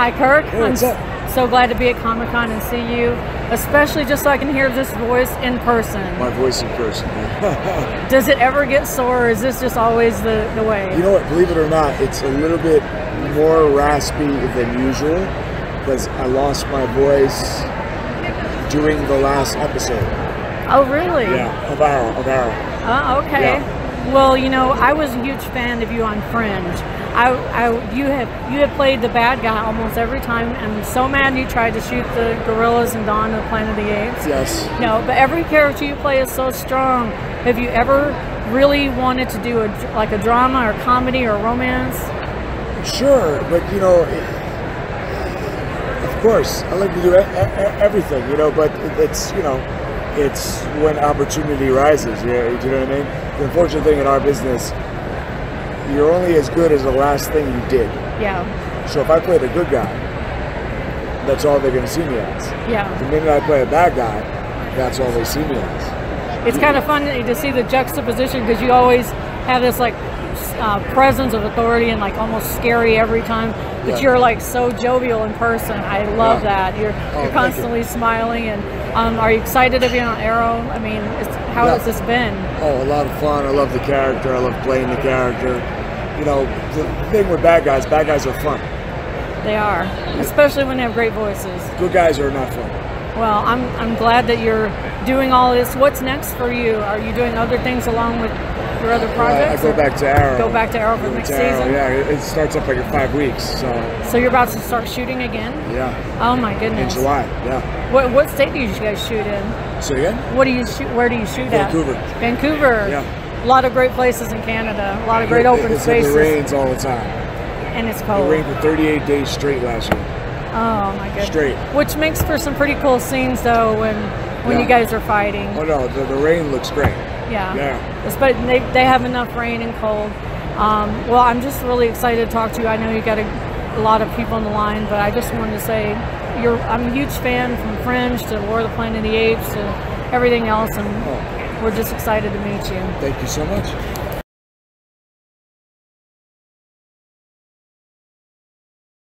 Hi, Kirk. Hey, what's I'm up? so glad to be at Comic Con and see you, especially just so I can hear this voice in person. My voice in person. Does it ever get sore, or is this just always the, the way? you know what? Believe it or not, it's a little bit more raspy than usual because I lost my voice during the last episode. oh, really? Yeah, of Arrow. Of Arrow. Oh, okay. Yeah. Well, you know, I was a huge fan of you on Fringe. I, I, you have you have played the bad guy almost every time. I'm so mad you tried to shoot the gorillas in Dawn of the Planet of the Apes. Yes. No, but every character you play is so strong. Have you ever really wanted to do a like a drama or comedy or romance? Sure, but you know, of course, I like to do everything, you know. But it's you know, it's when opportunity rises. Yeah, you know what I mean? The unfortunate thing in our business, you're only as good as the last thing you did. Yeah, So if I played a good guy, that's all they're going to see me as. yeah. The minute I play a bad guy, that's all they see me as. It's kind of fun to see the juxtaposition because you always have this like uh, presence of authority and like almost scary every time, but Yeah. you're like so jovial in person. I love Yeah. that. You're Oh, you're thank you. constantly smiling. And um, are you excited to be on Arrow? I mean, it's, how Yeah. has this been? Oh, a lot of fun. I love the character. I love playing the character. You know, the thing with bad guys, bad guys are fun. They are, especially when they have great voices. Good guys are not fun. Well, I'm I'm glad that you're doing all this. What's next for you? Are you doing other things along with your other Uh, I go back to Arrow. Go back to Arrow for next Arrow, season? Yeah, it it starts up like in five weeks. So So you're about to start shooting again? yeah, Oh my goodness. in. July. Yeah. What what state do you guys shoot in? So again, What do you shoot? Where do you shoot Vancouver. at? Vancouver. Vancouver. Yeah. A lot of great places in Canada. A lot of great It- open it's, spaces. It rains all the time. and it's cold. It rained for 38 days straight last year. Oh my goodness. Straight. Which makes for some pretty cool scenes though when when Yeah. you guys are fighting. Oh no, the, the rain looks great. Yeah. Yeah. But they, they have enough rain and cold. Um, well, I'm just really excited to talk to you. I know you got a, a lot of people on the line, but I just wanted to say you're I'm a huge fan from Fringe to War of the Planet of the Apes to everything else, and Oh, we're just excited to meet you. thank you so much.